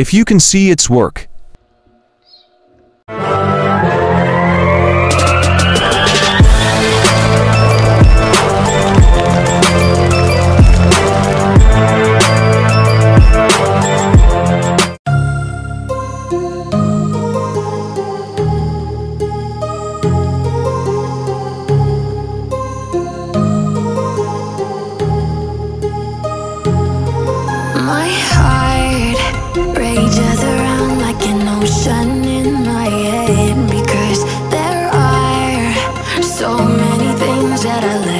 If you can see its work, that I left.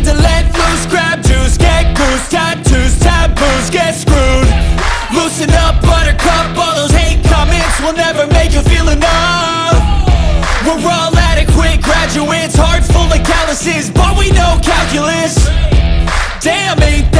Need to let loose, grab juice, get goose, tattoos, taboos, get screwed. Loosen up, buttercup, all those hate comments will never make you feel enough. We're all adequate graduates, heart full of calluses, but we know calculus. Damn, ain't that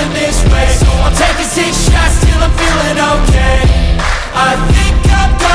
feeling this way. So I'm taking six shots till I'm feeling okay. I think I'm